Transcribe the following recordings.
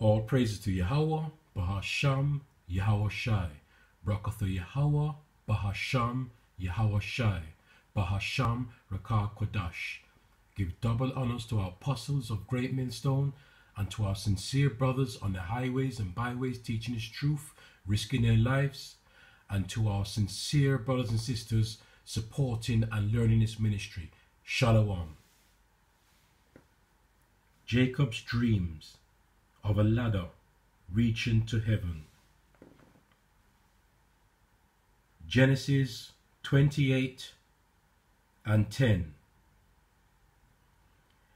All praises to Yahweh, Bahasham, Yahweh Shai. Brakatha Yahweh, Bahasham, Yahweh Shai. Bahasham, Rakah Kodash. Give double honors to our apostles of Great Millstone and to our sincere brothers on the highways and byways teaching His truth, risking their lives, and to our sincere brothers and sisters supporting and learning His ministry. Shalom. Jacob's dreams of a ladder reaching to heaven. Genesis 28 and 10.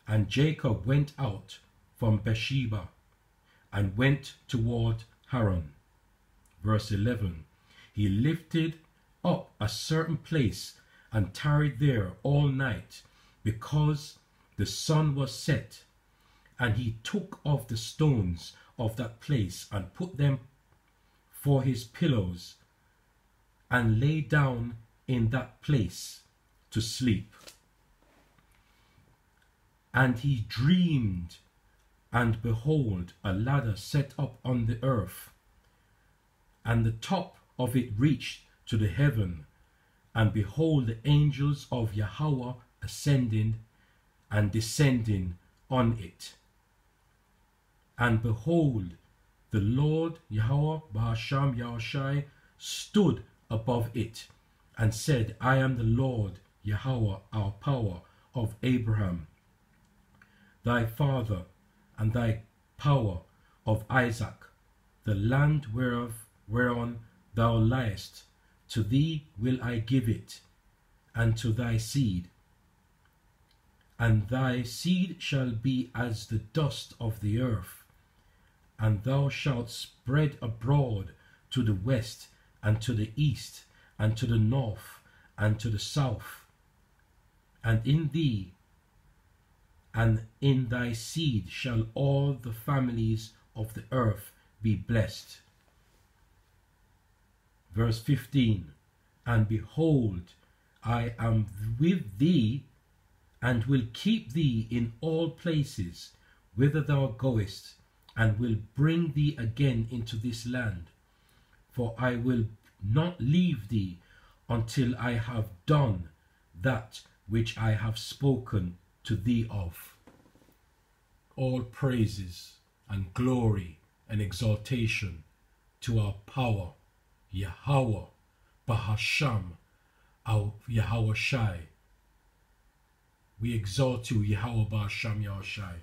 And Jacob went out from Beersheba and went toward Haran. Verse 11. He lifted up a certain place and tarried there all night because the sun was set and he took off the stones of that place and put them for his pillows and lay down in that place to sleep. And he dreamed, and behold, a ladder set up on the earth, and the top of it reached to the heaven, and behold, the angels of Yahweh ascending and descending on it. And behold, the Lord Yahweh Bahasham Yahushai stood above it and said, I am the Lord Yahweh, our power of Abraham, thy father, and thy power of Isaac, the land whereof whereon thou liest, to thee will I give it, and to thy seed. And thy seed shall be as the dust of the earth, and thou shalt spread abroad to the west and to the east and to the north and to the south. And in thee and in thy seed shall all the families of the earth be blessed. Verse 15 And behold, I am with thee and will keep thee in all places whither thou goest and will bring thee again into this land. For I will not leave thee until I have done that which I have spoken to thee of. All praises and glory and exaltation to our power, Yahweh, Bahasham, our Yahweh Shai. We exalt you, Yahweh Bahasham Yahweh Shai.